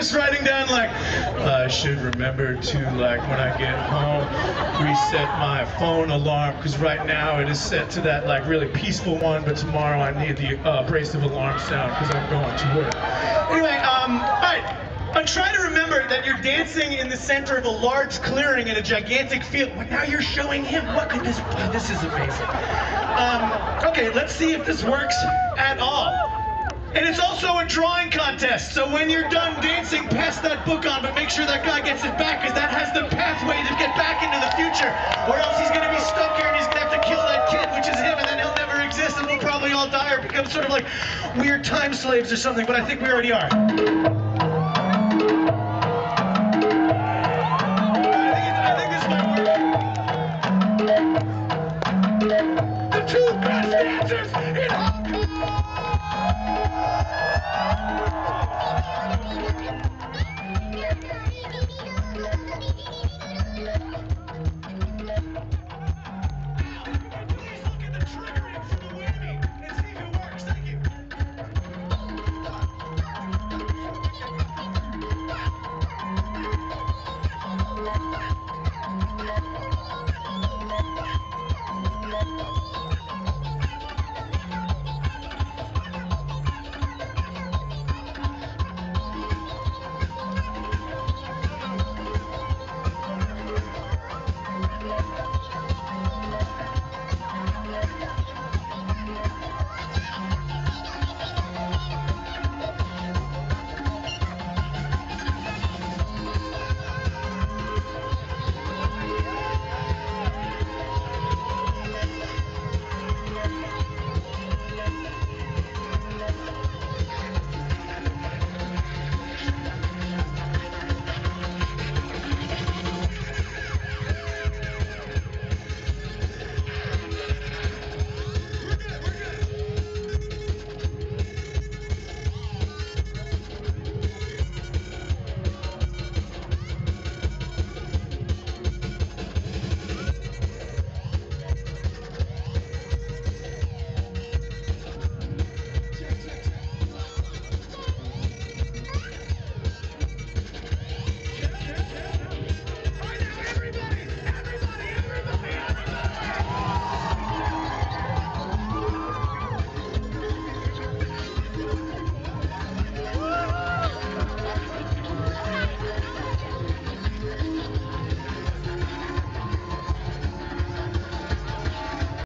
just writing down like, I should remember to like when I get home, reset my phone alarm because right now it is set to that like really peaceful one, but tomorrow I need the uh, abrasive alarm sound because I'm going to work. Anyway, um, all right. I'm trying to remember that you're dancing in the center of a large clearing in a gigantic field. Well, now you're showing him. What could this? Oh, this is amazing. Um, okay, let's see if this works at all. And it's also a drawing contest, so when you're done dancing, pass that book on, but make sure that guy gets it back, because that has the pathway to get back into the future, or else he's going to be stuck here and he's going to have to kill that kid, which is him, and then he'll never exist, and we'll probably all die or become sort of like weird time slaves or something, but I think we already are. The two best dancers in Hong Kong! Thank you.